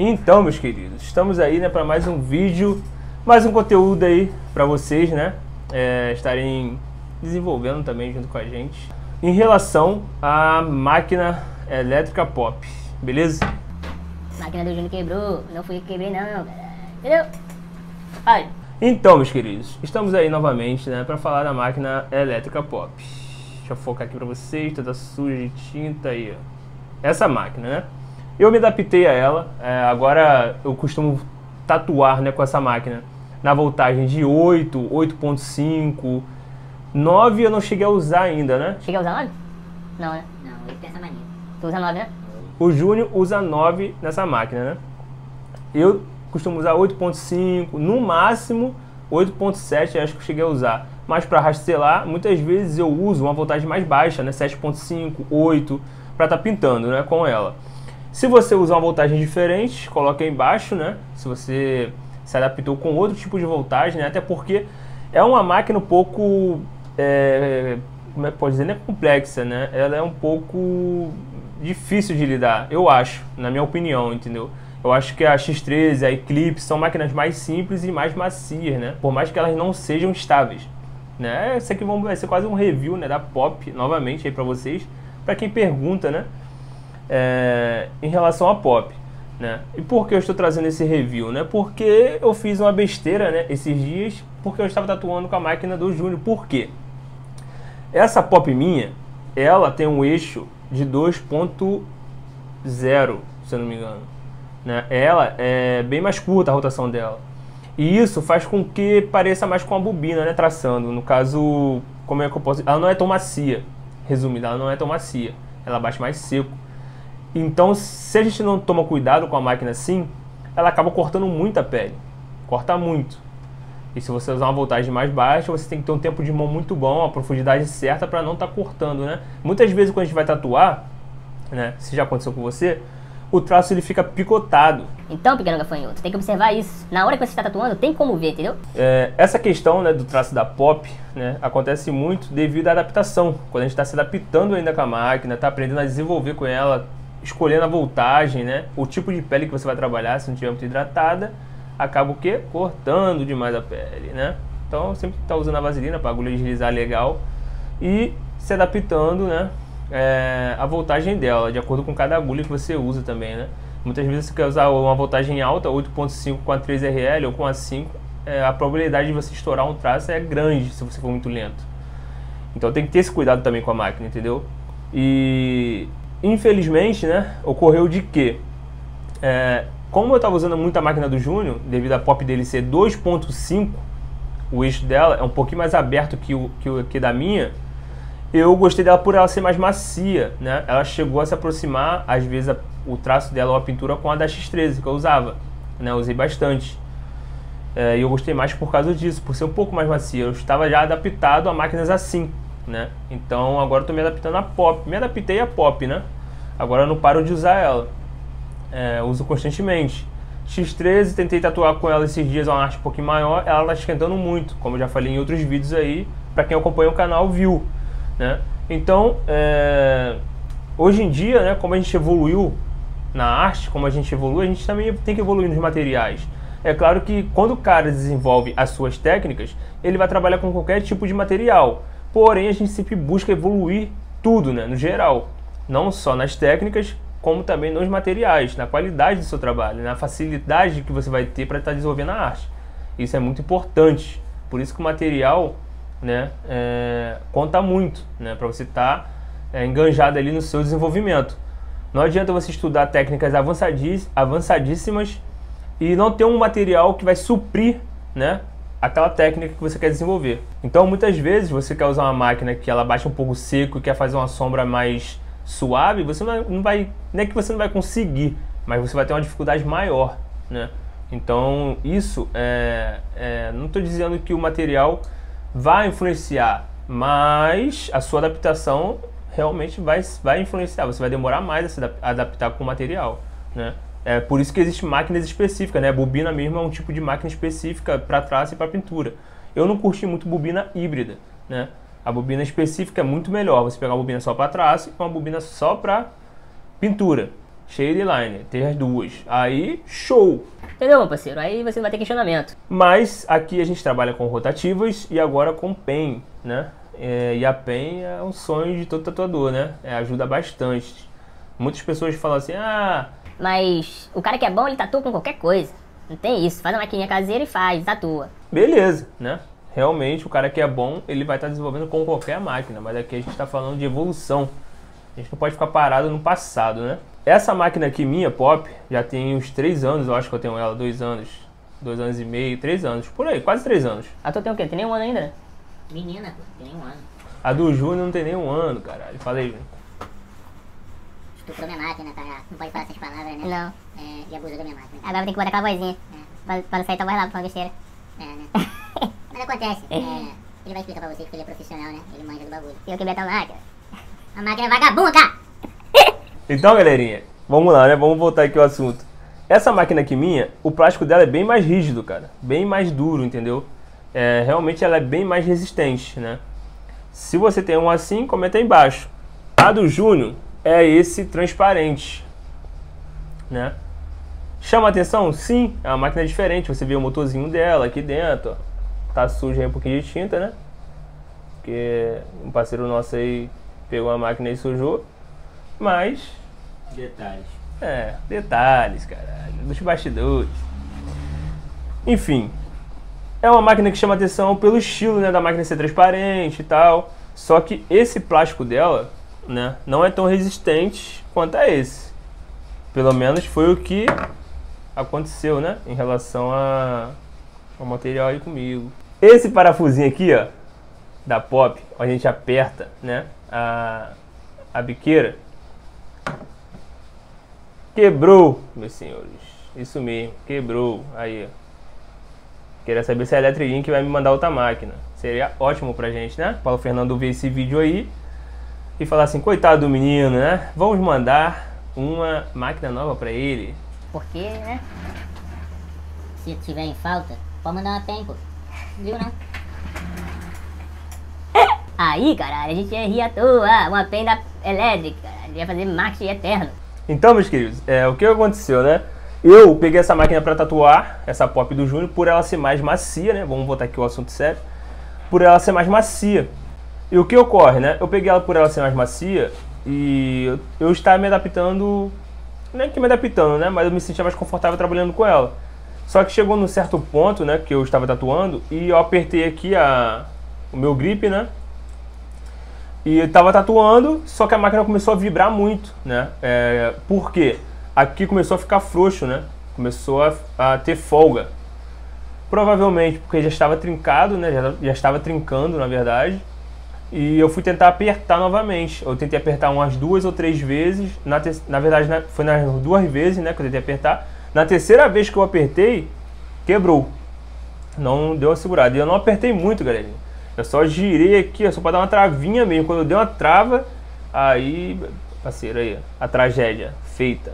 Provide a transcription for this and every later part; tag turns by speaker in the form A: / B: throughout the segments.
A: Então, meus queridos, estamos aí né, para mais um vídeo, mais um conteúdo aí para vocês, né? É, estarem desenvolvendo também junto com a gente. Em relação à máquina elétrica pop, beleza?
B: Máquina do Júnior quebrou, não fui eu que quebrei não. Entendeu? Ai.
A: Então, meus queridos, estamos aí novamente, né, para falar da máquina elétrica pop. Deixa eu focar aqui para vocês, toda suja de tinta aí, ó. Essa máquina, né? Eu me adaptei a ela, é, agora eu costumo tatuar, né, com essa máquina na voltagem de 8, 8.5, 9 eu não cheguei a usar ainda, né?
B: Cheguei a usar 9? Não, né? Não, ele tem essa mania. Tu usa 9, né?
A: O Júnior usa 9 nessa máquina, né? Eu costumo usar 8.5, no máximo 8.7 acho que eu cheguei a usar. Mas para rastelar, muitas vezes eu uso uma voltagem mais baixa, né? 7.5, 8, para estar tá pintando, né, com ela. Se você usar uma voltagem diferente, coloque aí embaixo, né? Se você se adaptou com outro tipo de voltagem, né? Até porque é uma máquina um pouco, é, como é que pode dizer, não é complexa, né? Ela é um pouco difícil de lidar, eu acho, na minha opinião, entendeu? Eu acho que a X13, a Eclipse são máquinas mais simples e mais macias, né? Por mais que elas não sejam estáveis, né? Esse aqui vai ser quase um review, né, da Pop, novamente aí para vocês, para quem pergunta, né? É, em relação a Pop. Né? E por que eu estou trazendo esse review? Né? Porque eu fiz uma besteira né, esses dias, porque eu estava tatuando com a máquina do Júnior. Por quê? Essa pop minha, ela tem um eixo de 2.0, se eu não me engano. Né? Ela é bem mais curta a rotação dela. E isso faz com que pareça mais com a bobina, né? Traçando. No caso, como é que eu posso... Ela não é tão macia. Resumida, ela não é tão macia. Ela bate mais seco. Então, se a gente não toma cuidado com a máquina assim, ela acaba cortando muito a pele. Corta muito. E se você usar uma voltagem mais baixa, você tem que ter um tempo de mão muito bom, a profundidade certa para não estar tá cortando, né? Muitas vezes quando a gente vai tatuar, né, se já aconteceu com você, o traço ele fica picotado.
B: Então, pequeno gafanhoto, tem que observar isso. Na hora que você está tatuando, tem como ver, entendeu?
A: É, essa questão né, do traço da pop né, acontece muito devido à adaptação. Quando a gente está se adaptando ainda com a máquina, está aprendendo a desenvolver com ela, escolhendo a voltagem, né? O tipo de pele que você vai trabalhar, se não estiver muito hidratada, acaba o quê? Cortando demais a pele, né? Então sempre está usando a vaselina para a agulha deslizar legal e se adaptando, né? É, a voltagem dela, de acordo com cada agulha que você usa também, né? Muitas vezes você quer usar uma voltagem alta, 8.5 com a 3RL ou com a 5, é, a probabilidade de você estourar um traço é grande se você for muito lento. Então tem que ter esse cuidado também com a máquina, entendeu? E Infelizmente, né, ocorreu de que, é, como eu estava usando muita máquina do Júnior, devido a pop dele ser 2.5, o eixo dela é um pouquinho mais aberto que o que, o, que da minha, eu gostei dela por ela ser mais macia, né? Ela chegou a se aproximar, às vezes, a, o traço dela ou a pintura com a da X13 que eu usava, né? Usei bastante. É, e eu gostei mais por causa disso, por ser um pouco mais macia. Eu estava já adaptado a máquinas assim né? Então agora estou me adaptando a pop. Me adaptei a pop, né? Agora eu não paro de usar ela. É, uso constantemente. X13, tentei tatuar com ela esses dias, é uma arte um pouquinho maior, ela está esquentando muito, como eu já falei em outros vídeos aí, para quem acompanha o canal viu, né? Então, é, hoje em dia, né, como a gente evoluiu na arte, como a gente evolui, a gente também tem que evoluir nos materiais. É claro que quando o cara desenvolve as suas técnicas, ele vai trabalhar com qualquer tipo de material. Porém, a gente sempre busca evoluir tudo, né, no geral, não só nas técnicas, como também nos materiais, na qualidade do seu trabalho, na facilidade que você vai ter para estar tá desenvolvendo a arte. Isso é muito importante. Por isso que o material, né, é, conta muito, né, para você estar tá, é, enganjado ali no seu desenvolvimento. Não adianta você estudar técnicas avançadíssimas e não ter um material que vai suprir, né, aquela técnica que você quer desenvolver. Então, muitas vezes você quer usar uma máquina que ela baixa um pouco seco e quer fazer uma sombra mais suave, você não vai, não é que você não vai conseguir, mas você vai ter uma dificuldade maior, né? Então, isso é, é não estou dizendo que o material vai influenciar, mas a sua adaptação realmente vai, vai influenciar. Você vai demorar mais a se adaptar com o material, né? É por isso que existem máquinas específicas, né? A bobina mesmo é um tipo de máquina específica para traço e para pintura. Eu não curti muito bobina híbrida, né? A bobina específica é muito melhor você pegar uma bobina só para traço e uma bobina só para pintura. cheio de liner, ter as duas. Aí, show!
B: Entendeu, meu parceiro? Aí você não vai ter questionamento.
A: Mas aqui a gente trabalha com rotativas e agora com pen, né? É, e a pen é um sonho de todo tatuador, né? É, ajuda bastante. Muitas pessoas falam assim, ah...
B: Mas o cara que é bom, ele tatua com qualquer coisa. Não tem isso. Faz uma maquininha caseira e faz, tatua.
A: Beleza, né? Realmente, o cara que é bom, ele vai estar desenvolvendo com qualquer máquina. Mas aqui a gente está falando de evolução. A gente não pode ficar parado no passado, né? Essa máquina aqui minha, Pop, já tem uns 3 anos, eu acho que eu tenho ela, 2 anos. 2 anos e meio, 3 anos, por aí, quase 3 anos.
B: A tua tem o quê? Tem nem um ano ainda, né?
C: Menina, pô, tem nem um ano.
A: A do Júnior não tem nem um ano, caralho. Falei, Júnior.
C: Estuprou minha máquina, tá? Não pode falar essas palavras, né?
B: Não.
C: É, e abusou da minha máquina.
B: Agora tem que botar aquela vozinha. Pra, pra não sair tua voz lá, pra besteira.
C: É, né? Mas acontece. É, ele vai explicar pra você que ele é profissional, né? Ele manja do bagulho.
B: E eu quebrei a tua máquina.
C: A máquina é vagabunda!
A: Então, galerinha, vamos lá, né? Vamos voltar aqui ao assunto. Essa máquina aqui minha, o plástico dela é bem mais rígido, cara. Bem mais duro, entendeu? É, realmente ela é bem mais resistente, né? Se você tem um assim, comenta aí embaixo. A do Júnior é esse transparente, né? Chama atenção? Sim, é uma máquina diferente. Você vê o motorzinho dela aqui dentro, ó. Tá sujo aí um pouquinho de tinta, né? Porque um parceiro nosso aí pegou a máquina e sujou. Mas
D: Detalhes.
A: é, detalhes, caralho, dos bastidores. Enfim, é uma máquina que chama atenção pelo estilo, né, da máquina ser transparente e tal. Só que esse plástico dela, né, não é tão resistente quanto a esse. Pelo menos foi o que aconteceu, né, em relação a, ao material aí comigo. Esse parafusinho aqui, ó, da Pop, a gente aperta, né, a, a biqueira, Quebrou, meus senhores. Isso mesmo, quebrou. Aí, ó. Queria saber se é a Electric vai me mandar outra máquina. Seria ótimo pra gente, né? Paulo Fernando ver esse vídeo aí e falar assim, coitado do menino, né? Vamos mandar uma máquina nova pra ele.
B: Porque, né?
C: Se tiver em falta, pode mandar uma pô. Viu, não?
B: Aí, caralho, a gente ia rir à toa. Uma pena elétrica, caralho. Ia fazer marketing eterno.
A: Então, meus queridos, é, o que aconteceu, né? Eu peguei essa máquina para tatuar, essa pop do Júnior, por ela ser mais macia, né? Vamos botar aqui o assunto sério. Por ela ser mais macia. E o que ocorre, né? Eu peguei ela por ela ser mais macia e eu, estava me adaptando, não é que me adaptando, né? Mas eu me sentia mais confortável trabalhando com ela. Só que chegou num certo ponto, né? Que eu estava tatuando e eu apertei aqui a, o meu grip, né? E eu tava tatuando, só que a máquina começou a vibrar muito, né? É, por quê? Aqui começou a ficar frouxo, né? Começou a, a ter folga. Provavelmente porque já estava trincado, né? Já, já estava trincando, na verdade. E eu fui tentar apertar novamente. Eu tentei apertar umas duas ou três vezes. Na, te- na verdade, foi nas duas vezes, né? Que eu tentei apertar. Na terceira vez que eu apertei, quebrou. Não deu uma segurada. E eu não apertei muito, galerinha. Eu só girei aqui, só pra dar uma travinha mesmo. Quando eu dei uma trava, aí, parceiro, aí, a tragédia feita.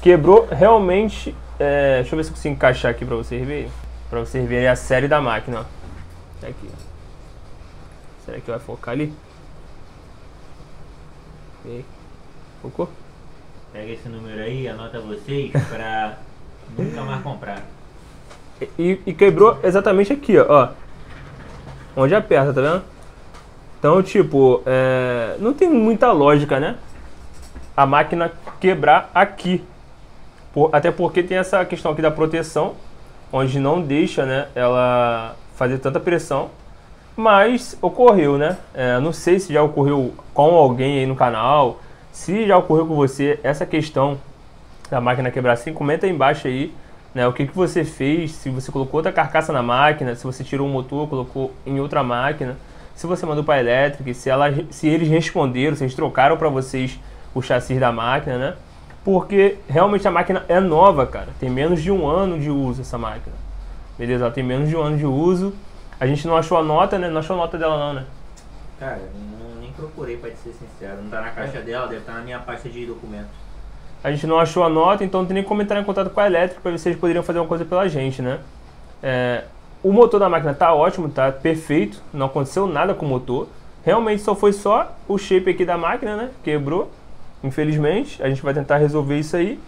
A: Quebrou realmente. é, deixa eu ver se eu consigo encaixar aqui pra vocês verem. Pra vocês verem a série da máquina, ó. Aqui, ó. Será que vai focar ali? Ok. Focou?
D: Pega esse número aí, anota vocês pra nunca mais comprar.
A: E, e quebrou exatamente aqui, ó, ó. Onde aperta, tá vendo? Então, tipo, é, não tem muita lógica, né? A máquina quebrar aqui. Por- até porque tem essa questão aqui da proteção, onde não deixa, né, ela fazer tanta pressão. Mas ocorreu, né? É, não sei se já ocorreu com alguém aí no canal. Se já ocorreu com você essa questão da máquina quebrar assim, comenta aí embaixo aí, né? O que, que você fez, se você colocou outra carcaça na máquina, se você tirou o motor, colocou em outra máquina, se você mandou para a elétrica, se, ela, se eles responderam, se eles trocaram para vocês o chassi da máquina, né? Porque realmente a máquina é nova, cara. Tem menos de um ano de uso essa máquina. Beleza? Ela tem menos de um ano de uso. A gente não achou a nota, né? Não achou a nota dela não, né?
D: Cara, não, nem procurei pra te ser sincero. Não tá na caixa dela, deve estar na minha pasta de documentos.
A: A gente não achou a nota, então não tem nem como entrar em contato com a elétrica para ver se eles poderiam fazer uma coisa pela gente, né? É, o motor da máquina tá ótimo, tá perfeito, não aconteceu nada com o motor. Realmente só foi só o shape aqui da máquina, né? Quebrou. infelizmente. A gente vai tentar resolver isso aí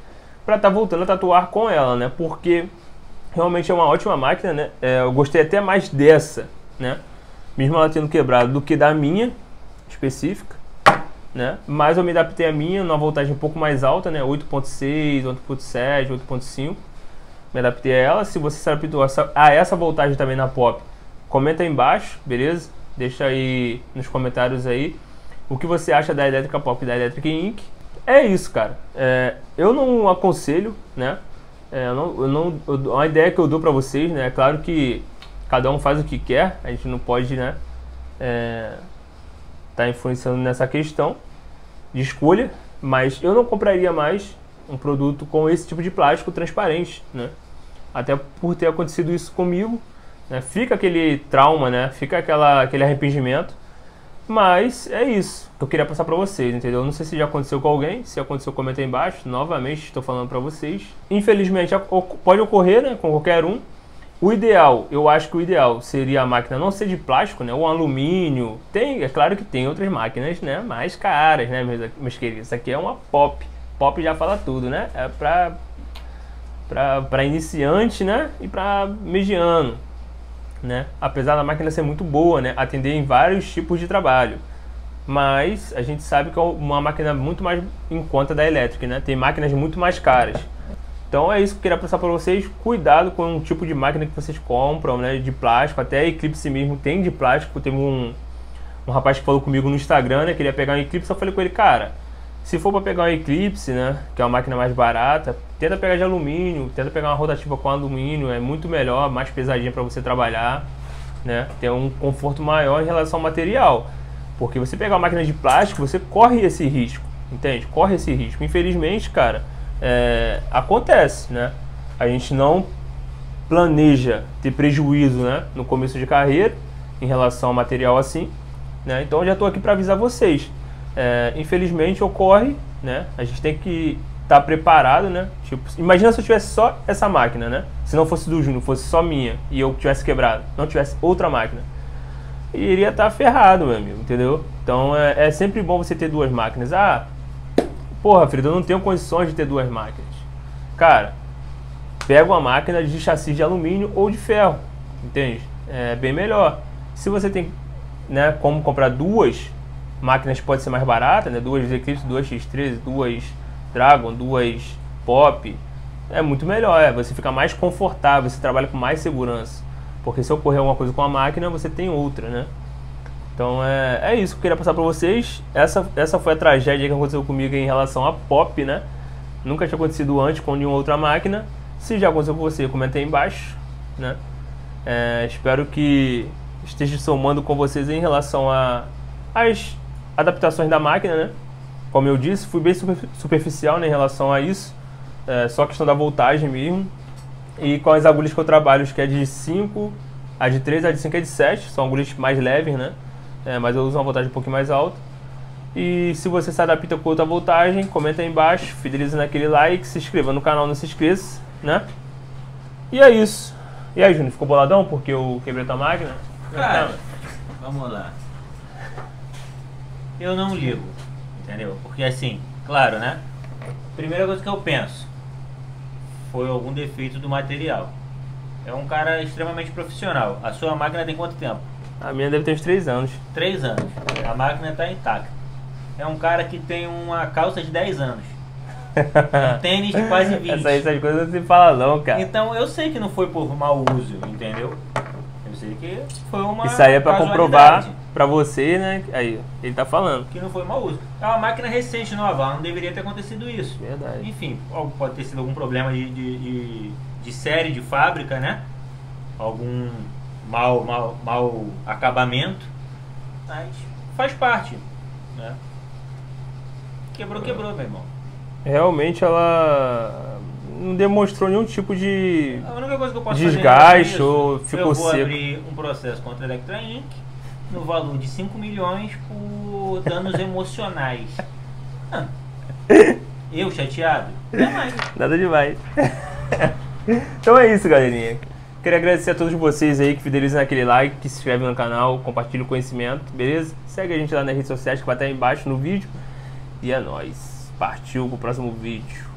A: para estar tá voltando a tatuar com ela, né? Porque realmente é uma ótima máquina, né? É, eu gostei até mais dessa, né? Mesmo ela tendo quebrado do que da minha específica, né? Mas eu me adaptei a minha numa voltagem um pouco mais alta, né? 8.6, 8.7, 8.5. Me adaptei a ela. Se você se adaptou a essa voltagem também na pop, comenta aí embaixo, beleza? Deixa aí nos comentários aí o que você acha da elétrica pop da elétrica Inc. É isso, cara. É, eu não aconselho, né? É, eu não, eu não, eu, uma ideia que eu dou para vocês, né? É claro que cada um faz o que quer, a gente não pode, né? É, tá influenciando nessa questão de escolha, mas eu não compraria mais um produto com esse tipo de plástico transparente, né? Até por ter acontecido isso comigo, né? Fica aquele trauma, né? Fica aquela, aquele arrependimento mas é isso que eu queria passar para vocês, entendeu? Não sei se já aconteceu com alguém, se aconteceu, comenta aí embaixo. Novamente, estou falando para vocês. Infelizmente, pode ocorrer né, com qualquer um. O ideal, eu acho que o ideal seria a máquina não ser de plástico, né? Ou alumínio. Tem, é claro que tem outras máquinas, né? Mais caras, né, meus, meus queridos? Isso aqui é uma pop. Pop já fala tudo, né? É para iniciante, né? E para mediano né? Apesar da máquina ser muito boa, né? Atender em vários tipos de trabalho. Mas a gente sabe que é uma máquina muito mais em conta da elétrica, né? Tem máquinas muito mais caras. Então é isso que eu queria passar para vocês. Cuidado com o tipo de máquina que vocês compram, né? De plástico. Até Eclipse mesmo tem de plástico. Teve um, um rapaz que falou comigo no Instagram, né? Queria pegar um Eclipse. Eu falei com ele, cara, se for para pegar um Eclipse, né? Que é uma máquina mais barata, Tenta pegar de alumínio, tenta pegar uma rotativa com alumínio, é muito melhor, mais pesadinha para você trabalhar, né? Tem um conforto maior em relação ao material. Porque você pegar uma máquina de plástico, você corre esse risco, entende? Corre esse risco. Infelizmente, cara, é, acontece, né? A gente não planeja ter prejuízo, né? No começo de carreira, em relação ao material assim, né? Então, eu já estou aqui para avisar vocês. É, infelizmente, ocorre, né? A gente tem que tá preparado, né? Tipo, imagina se eu tivesse só essa máquina, né? Se não fosse do Júnior, fosse só minha e eu tivesse quebrado, não tivesse outra máquina. Iria estar tá ferrado, meu amigo, entendeu? Então é, é, sempre bom você ter duas máquinas. Ah, porra, Frida, eu não tenho condições de ter duas máquinas. Cara, pega uma máquina de chassi de alumínio ou de ferro, entende? É bem melhor. Se você tem, né, como comprar duas máquinas, pode ser mais barata, né? Duas Eclipse, duas X13, duas Dragon, duas Pop, é muito melhor, é, você fica mais confortável, você trabalha com mais segurança. Porque se ocorrer alguma coisa com a máquina, você tem outra, né? Então é, é isso que eu queria passar para vocês. Essa, essa foi a tragédia que aconteceu comigo em relação a Pop, né? Nunca tinha acontecido antes com nenhuma outra máquina. Se já aconteceu com você, comenta aí embaixo, né? É, espero que esteja somando com vocês em relação a as adaptações da máquina, né? Como eu disse, fui bem superficial né, em relação a isso. É, só questão da voltagem mesmo. E com as agulhas que eu trabalho, que é de 5, a de 3, a de 5 e a de 7. São agulhas mais leves, né? É, mas eu uso uma voltagem um pouquinho mais alta. E se você se adapta com outra voltagem, comenta aí embaixo, fideliza naquele like, se inscreva no canal, não se esqueça, né? E é isso. E aí, Júnior, ficou boladão porque eu quebrei tua máquina?
D: Cara, vamos lá. Eu não ligo entendeu? Porque assim, claro, né? Primeira coisa que eu penso foi algum defeito do material. É um cara extremamente profissional. A sua máquina tem quanto tempo?
A: A minha deve ter uns 3 anos.
D: 3 anos. A máquina está intacta. É um cara que tem uma calça de 10 anos. Um tênis de quase 20.
A: Essa, essas coisas não se fala não, cara.
D: Então eu sei que não foi por mau uso, entendeu? Eu sei que foi uma.
A: Isso aí é pra comprovar pra você, né? Aí, ele tá falando.
D: Que não foi mau uso. É uma máquina recente nova, não deveria ter acontecido isso.
A: Verdade.
D: Enfim, pode ter sido algum problema de, de, de, de série, de fábrica, né? Algum mau, mau, mau acabamento. Mas faz parte, né? Quebrou, quebrou, meu irmão.
A: Realmente ela não demonstrou nenhum tipo de desgaste ou ficou
D: eu
A: vou seco.
D: abrir um processo contra a Electra Inc no valor de 5 milhões por danos emocionais. Ah, eu chateado?
A: Nada demais. então é isso, galerinha. Queria agradecer a todos vocês aí que fidelizam naquele like, que se inscrevem no canal, compartilham o conhecimento, beleza? Segue a gente lá nas redes sociais que vai estar aí embaixo no vídeo. E é nóis. Partiu pro próximo vídeo.